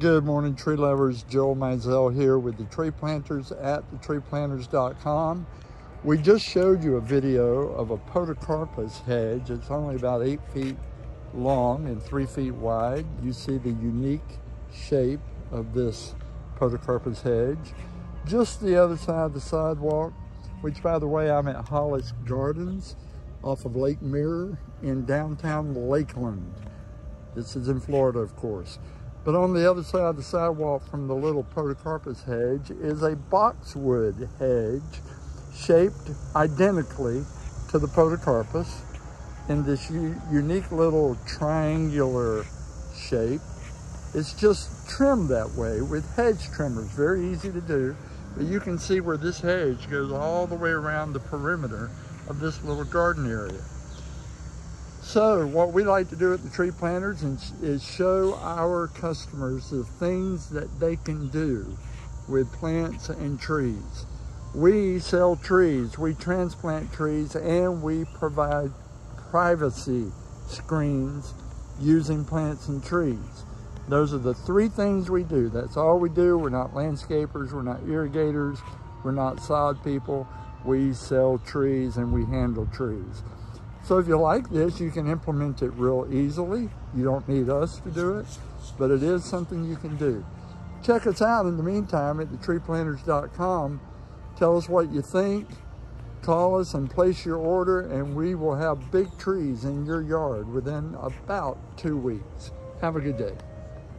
Good morning, tree lovers. Joel Mizell here with the tree planters at thetreeplanters.com. We just showed you a video of a podocarpus hedge. It's only about eight feet long and three feet wide. You see the unique shape of this podocarpus hedge. Just the other side of the sidewalk, which by the way, I'm at Hollis Gardens off of Lake Mirror in downtown Lakeland. This is in Florida, of course. But on the other side of the sidewalk from the little podocarpus hedge is a boxwood hedge shaped identically to the podocarpus in this unique little triangular shape. It's just trimmed that way with hedge trimmers, very easy to do. But you can see where this hedge goes all the way around the perimeter of this little garden area. So what we like to do at the Tree Planters is show our customers the things that they can do with plants and trees. We sell trees, we transplant trees, and we provide privacy screens using plants and trees. Those are the three things we do. That's all we do. We're not landscapers, we're not irrigators, we're not sod people. We sell trees and we handle trees. So if you like this, you can implement it real easily. You don't need us to do it, but it is something you can do. Check us out in the meantime at thetreeplanters.com. Tell us what you think. Call us and place your order and we will have big trees in your yard within about two weeks. Have a good day.